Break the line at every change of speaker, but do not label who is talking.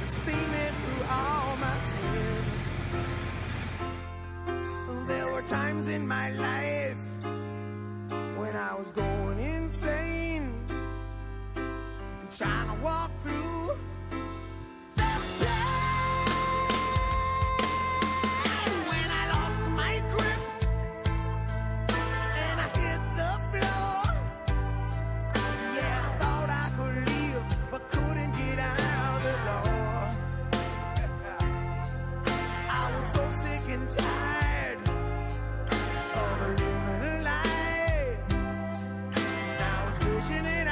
seen it through all my sin. There were times in my life when I was going insane, trying to walk through. pushing it